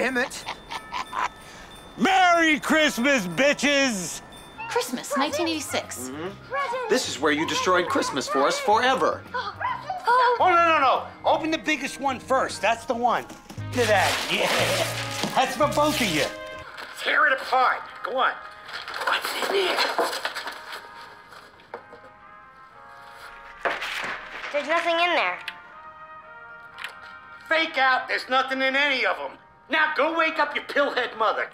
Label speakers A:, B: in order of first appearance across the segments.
A: Emmett.
B: Merry Christmas, bitches!
C: Christmas, 1986. Mm-hmm.
D: This is where you destroyed Christmas for us forever.
B: Oh, no, no, no. Open the biggest one first. That's the one. Look at that. Yeah. That's for both of you. Tear it apart. Go on. What's in there?
E: There's nothing in there.
B: Fake out. There's nothing in any of them. Now go wake up your pillhead mother.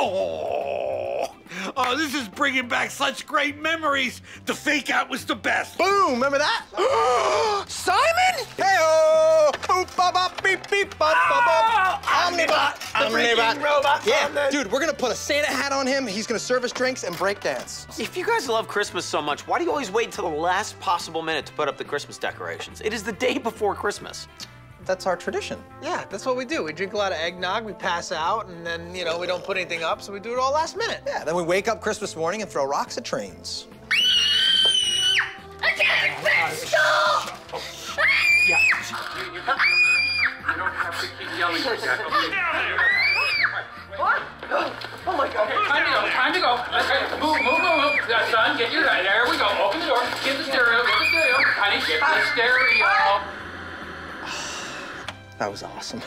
B: Oh, oh, this is bringing back such great memories. The fake out was the best.
A: Boom, remember that? Simon? Hey-oh! Boop, ba, ba, beep, beep, ba, ba, ba. Omnibot.
F: the freaking robot
A: Yeah, dude, we're gonna put a Santa hat on him. He's gonna serve us drinks and break dance.
D: If you guys love Christmas so much, why do you always wait until the last possible minute to put up the Christmas decorations? It is the day before Christmas.
A: That's our tradition.
F: Yeah, that's what we do. We drink a lot of eggnog, we pass out, and then, you know, we don't put anything up, so we do it all last minute.
A: Yeah, then we wake up Christmas morning and throw rocks at trains. Yeah.
G: You don't have to keep yelling like that. What? Oh my God. Okay, time to go, time to go. Okay, move, move, move, move. Yeah, son, get your, there we go. Open the door. Get the stereo, get the stereo. Honey, get the stereo.
A: That was awesome.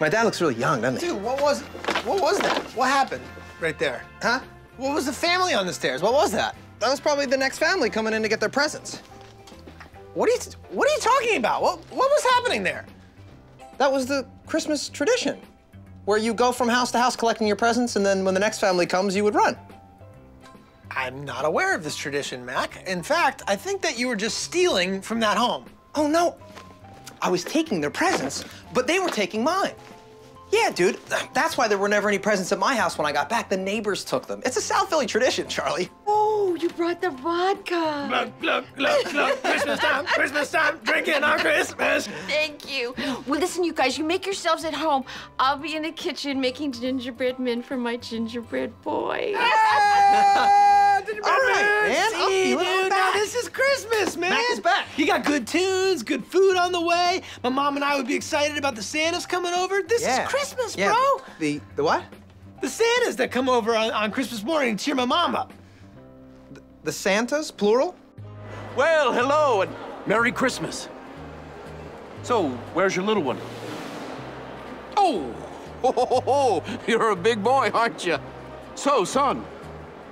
A: My dad looks really young, doesn't he?
F: Dude, what was, what was that? What happened right there?
A: Huh?
F: What was the family on the stairs? What was that?
A: That was probably the next family coming in to get their presents.
F: What are you, what are you talking about? What, what was happening there?
A: That was the Christmas tradition, where you go from house to house collecting your presents, and then when the next family comes, you would run.
F: I'm not aware of this tradition, Mac. In fact, I think that you were just stealing from that home.
A: Oh, no. I was taking their presents, but they were taking mine. Yeah, dude. That's why there were never any presents at my house when I got back. The neighbors took them. It's a South Philly tradition, Charlie.
H: Oh, you brought the vodka.
F: Look, look, look, look. Christmas time, Christmas time, drinking on Christmas.
H: Thank you. Well, listen, you guys, you make yourselves at home. I'll be in the kitchen making gingerbread men for my gingerbread boy.
A: Ah, All right, man.
F: You got good tunes, good food on the way. My mom and I would be excited about the Santas coming over. This
A: Yeah.
F: is Christmas,
A: Yeah,
F: bro.
A: The the what?
F: The Santas that come over on, on Christmas morning to cheer my mom up.
A: The Santas, plural?
I: Well, hello and Merry Christmas. So, where's your little one? Oh, ho, ho, ho, ho. you're a big boy, aren't you? So, son,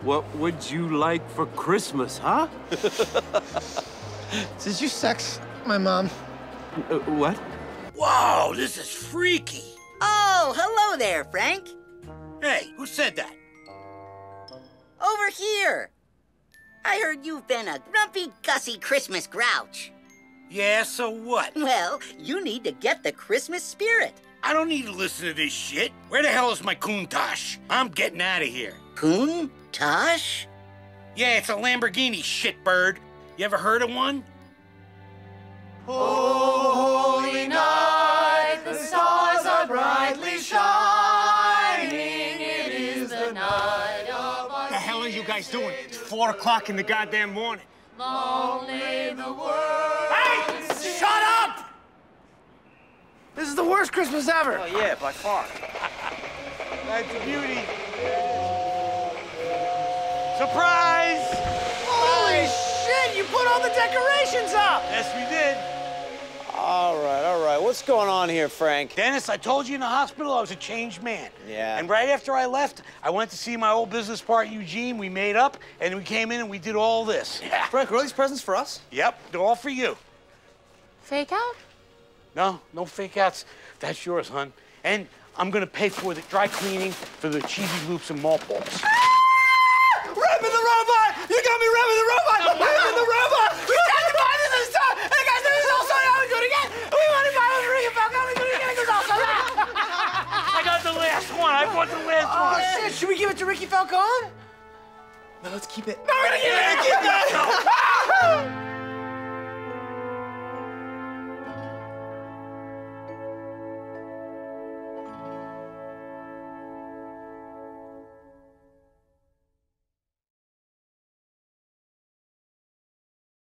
I: what would you like for Christmas, huh?
F: Did you sex my mom?
I: Uh, what?
B: Whoa, this is freaky.
J: Oh, hello there, Frank.
B: Hey, who said that?
J: Over here. I heard you've been a grumpy, gussy Christmas grouch.
B: Yeah, so what?
J: Well, you need to get the Christmas spirit.
B: I don't need to listen to this shit. Where the hell is my Countach? I'm getting out of here.
J: Coon? Tosh?
B: Yeah, it's a Lamborghini, shitbird. You ever heard of one?
H: Holy night, the stars are brightly shining. It is the night of
B: What the hell are you guys doing? It's four o'clock in the goddamn morning.
H: long live the world.
B: Hey! Shut up!
F: This is the worst Christmas ever.
D: Oh, yeah, by far.
B: That's a beauty. Surprise!
F: Holy shit, you put all the decorations up.
B: Yes, we did.
D: All right, all right. What's going on here, Frank?
B: Dennis, I told you in the hospital I was a changed man.
D: Yeah.
B: And right after I left, I went to see my old business partner, Eugene. We made up, and we came in and we did all this. Yeah.
A: Frank, are all these presents for us?
B: Yep, they're all for you.
H: Fake out?
B: No, no fake outs. That's yours, hon. And I'm gonna pay for the dry cleaning for the cheesy loops and malt balls.
F: Revving the robot! You got me revving the robot! Revving the robot! We got to buy this and stuff! Hey guys, this is also how we do it again! We want to buy this Ricky Falcon, we do it again, it's also
B: I got the last one. I bought the last
F: Oh
B: one.
F: shit, should we give it to Ricky Falcon?
A: No, let's keep it.
F: No, we're gonna give it to Ricky Falcon!